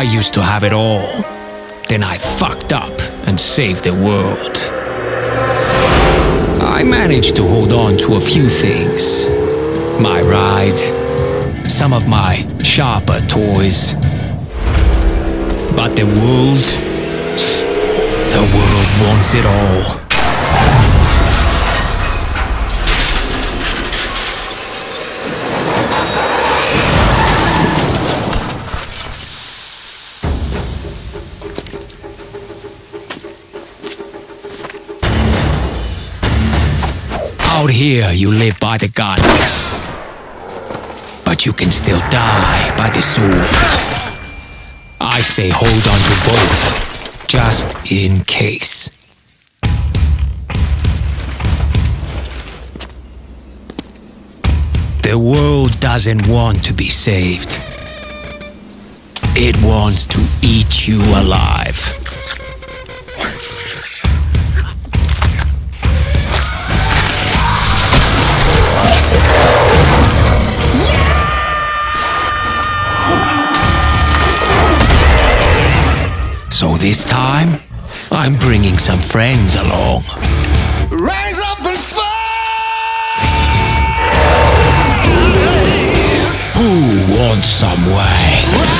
I used to have it all. Then I fucked up and saved the world. I managed to hold on to a few things. My ride, some of my sharper toys. But the world, the world wants it all. Out here, you live by the gun. But you can still die by the sword. I say hold on to both, just in case. The world doesn't want to be saved. It wants to eat you alive. So this time, I'm bringing some friends along. Rise up and fight! Who wants some Wang?